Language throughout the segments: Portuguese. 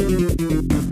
Música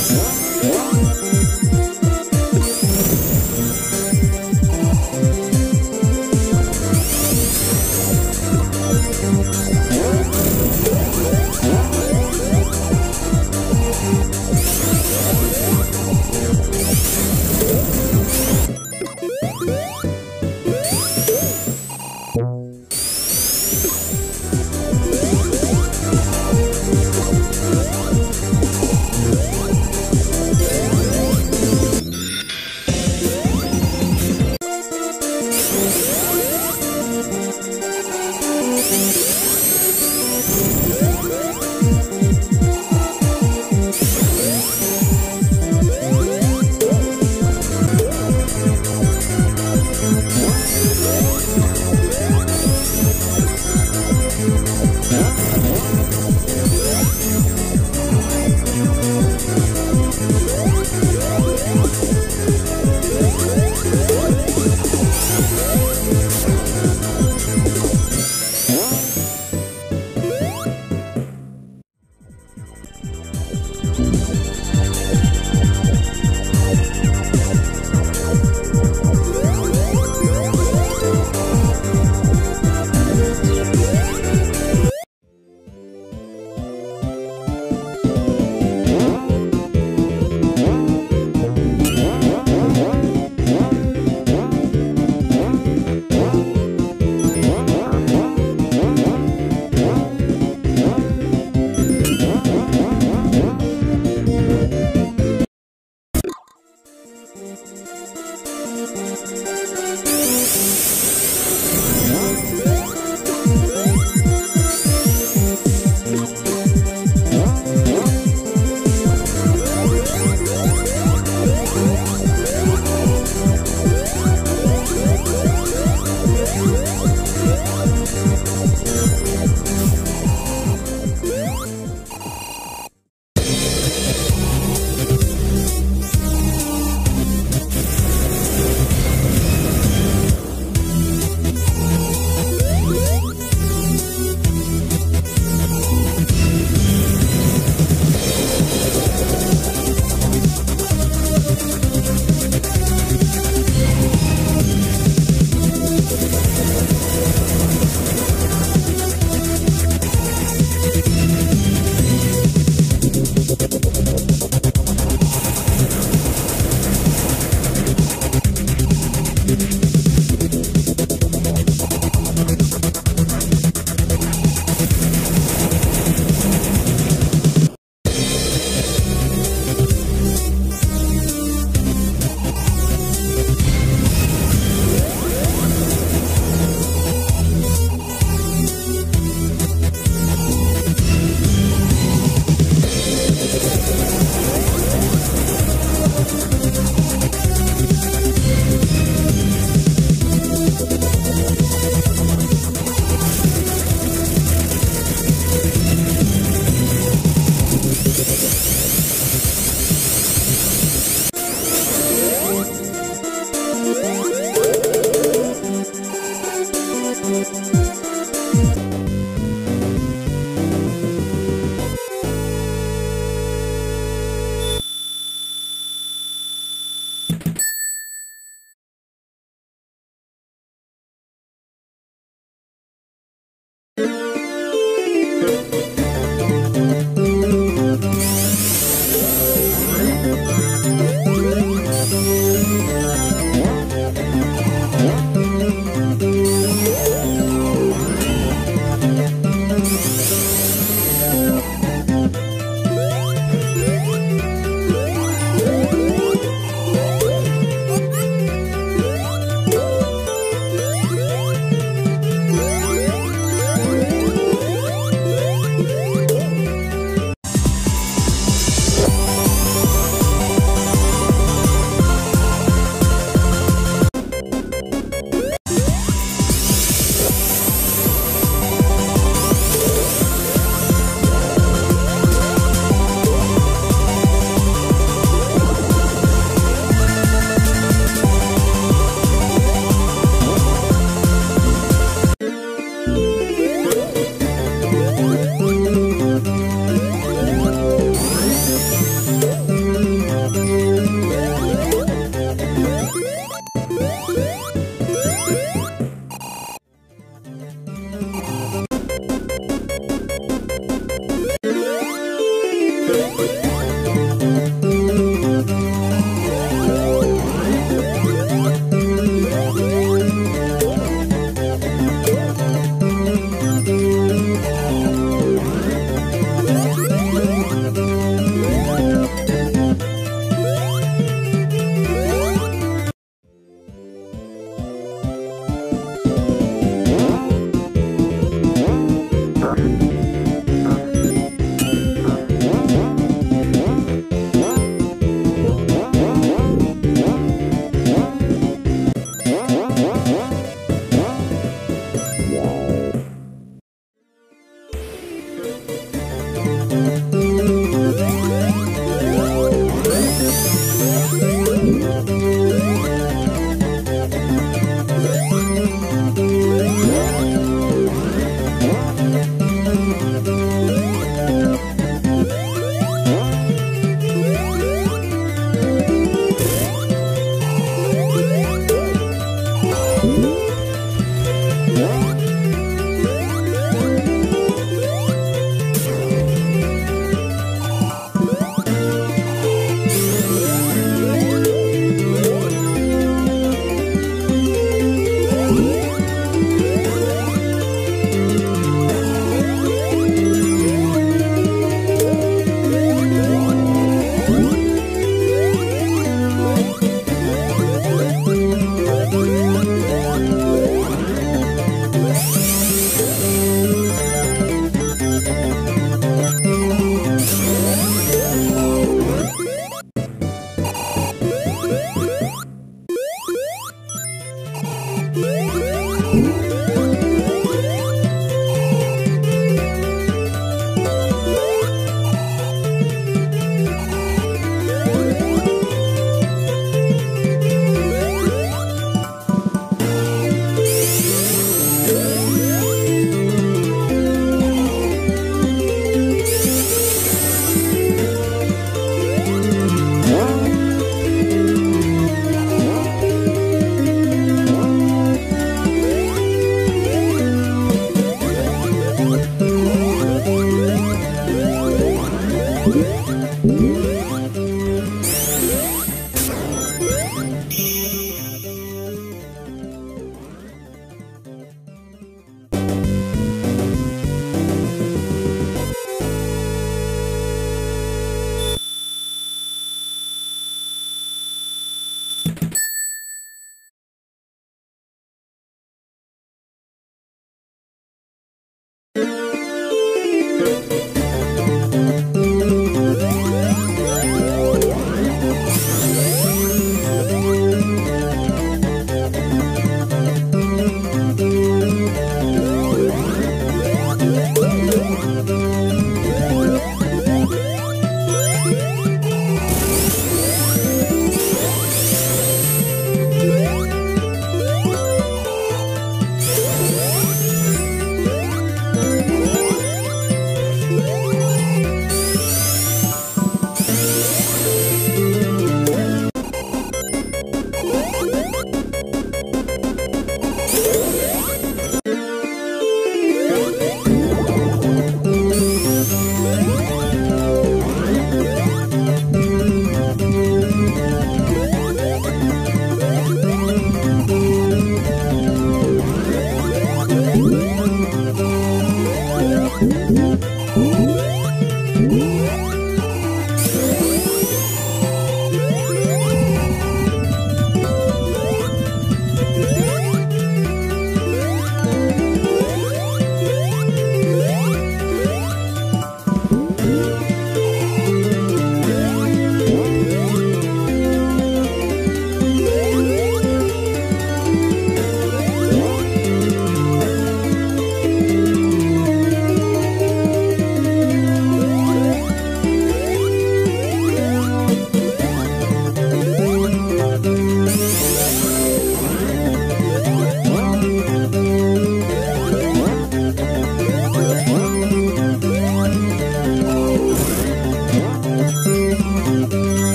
Música